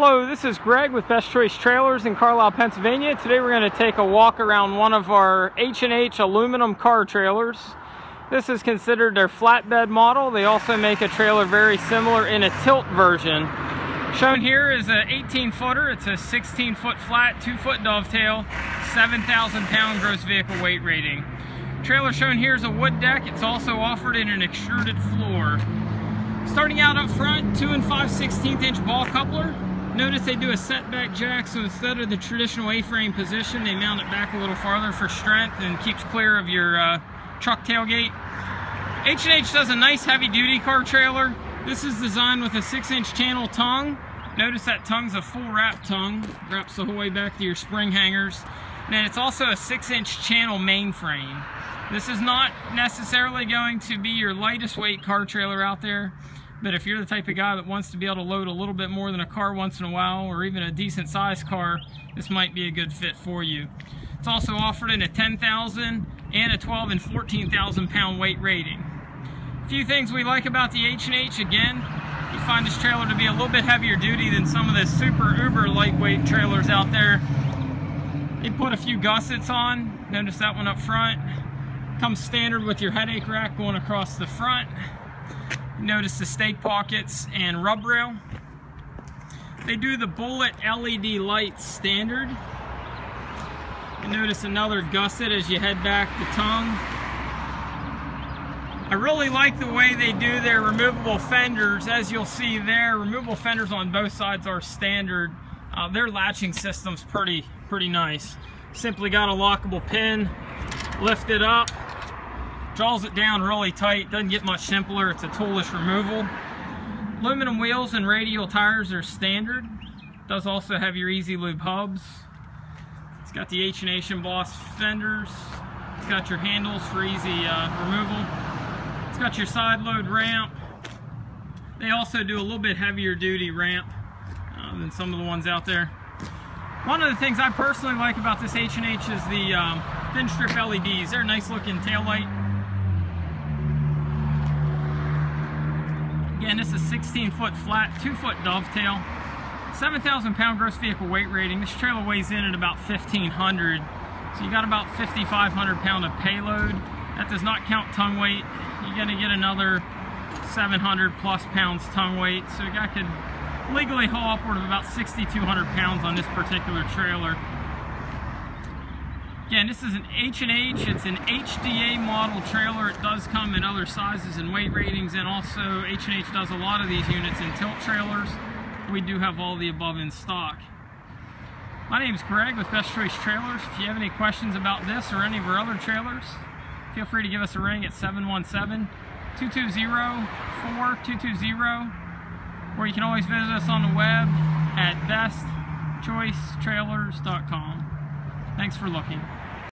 Hello, this is Greg with Best Choice Trailers in Carlisle, Pennsylvania. Today we're going to take a walk around one of our H&H aluminum car trailers. This is considered their flatbed model. They also make a trailer very similar in a tilt version. Shown here is an 18 footer. It's a 16 foot flat, 2 foot dovetail, 7,000 pound gross vehicle weight rating. Trailer shown here is a wood deck. It's also offered in an extruded floor. Starting out up front, 2 and 5 16th inch ball coupler, Notice they do a setback jack, so instead of the traditional A-frame position, they mount it back a little farther for strength and keeps clear of your uh, truck tailgate. H&H does a nice heavy-duty car trailer. This is designed with a 6-inch channel tongue. Notice that tongue's a full wrap tongue, wraps the whole way back to your spring hangers. And it's also a 6-inch channel mainframe. This is not necessarily going to be your lightest weight car trailer out there. But if you're the type of guy that wants to be able to load a little bit more than a car once in a while, or even a decent sized car, this might be a good fit for you. It's also offered in a 10,000 and a 12 and 14,000 pound weight rating. A few things we like about the H&H, again, you find this trailer to be a little bit heavier duty than some of the super uber lightweight trailers out there. They put a few gussets on, notice that one up front. Comes standard with your headache rack going across the front. Notice the stake pockets and rub rail. They do the bullet LED lights standard. You notice another gusset as you head back the tongue. I really like the way they do their removable fenders. As you'll see there, removable fenders on both sides are standard. Uh, their latching system's pretty, pretty nice. Simply got a lockable pin, lift it up, draws it down really tight, doesn't get much simpler, it's a toolless removal. Aluminum wheels and radial tires are standard. Does also have your Easy Lube hubs. It's got the H&H embossed fenders. It's got your handles for easy uh, removal. It's got your side load ramp. They also do a little bit heavier duty ramp uh, than some of the ones out there. One of the things I personally like about this H&H is the um, thin strip LEDs. They're a nice looking tail light Again, this is 16 foot flat, 2 foot dovetail, 7,000 pound gross vehicle weight rating. This trailer weighs in at about 1,500. So you got about 5,500 pound of payload. That does not count tongue weight. You're gonna get another 700 plus pounds tongue weight. So a guy could legally haul upward of about 6,200 pounds on this particular trailer. Again, this is an H&H, it's an HDA model trailer. It does come in other sizes and weight ratings, and also H&H does a lot of these units in tilt trailers. We do have all the above in stock. My name is Greg with Best Choice Trailers. If you have any questions about this or any of our other trailers, feel free to give us a ring at 717-220-4220, or you can always visit us on the web at bestchoicetrailers.com. Thanks for looking.